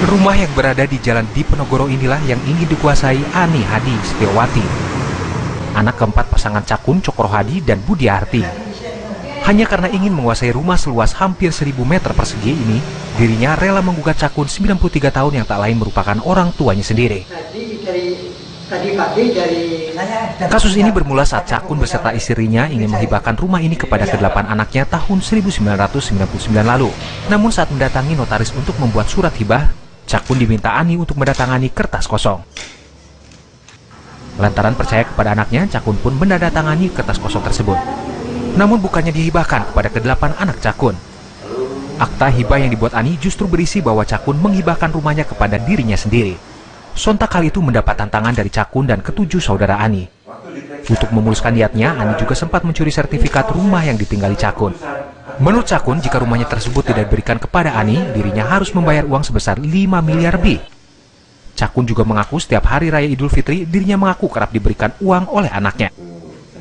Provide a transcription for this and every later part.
Rumah yang berada di Jalan Diponegoro inilah yang ingin dikuasai Ani Hadi Setiawati. Anak keempat pasangan Cakun Cokro Hadi dan Budi Arti. Hanya karena ingin menguasai rumah seluas hampir 1000 meter persegi ini, dirinya rela menggugat Cakun 93 tahun yang tak lain merupakan orang tuanya sendiri. Kasus ini bermula saat Cakun beserta istrinya ingin menghibahkan rumah ini kepada kedelapan anaknya tahun 1999 lalu. Namun saat mendatangi notaris untuk membuat surat hibah, Cakun diminta Ani untuk mendatangani kertas kosong. Lantaran percaya kepada anaknya, Cakun pun menandatangani kertas kosong tersebut. Namun bukannya dihibahkan kepada kedelapan anak Cakun. Akta hibah yang dibuat Ani justru berisi bahwa Cakun menghibahkan rumahnya kepada dirinya sendiri. Sontak hal itu mendapat tantangan dari Cakun dan ketujuh saudara Ani. Untuk memuluskan niatnya, Ani juga sempat mencuri sertifikat rumah yang ditinggali Cakun. Menurut Cakun, jika rumahnya tersebut tidak diberikan kepada Ani, dirinya harus membayar uang sebesar 5 miliar lebih. Cakun juga mengaku setiap hari raya Idul Fitri, dirinya mengaku kerap diberikan uang oleh anaknya.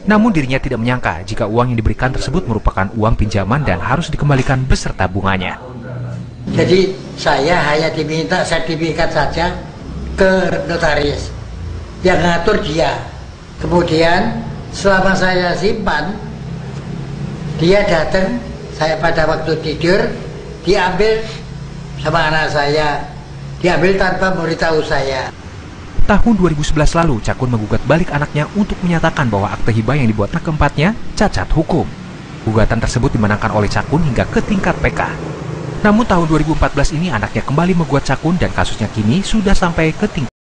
Namun dirinya tidak menyangka jika uang yang diberikan tersebut merupakan uang pinjaman dan harus dikembalikan beserta bunganya. jadi saya hanya diminta sertifikat saja ke notaris yang ngatur dia. Kemudian selama saya simpan, dia datang, saya pada waktu tidur diambil sama anak saya, diambil tanpa memberitahu saya. Tahun 2011 lalu, Cakun menggugat balik anaknya untuk menyatakan bahwa akte hibah yang dibuat anak keempatnya cacat hukum. Gugatan tersebut dimenangkan oleh Cakun hingga ke tingkat PK. Namun tahun 2014 ini anaknya kembali menggugat Cakun dan kasusnya kini sudah sampai ke tingkat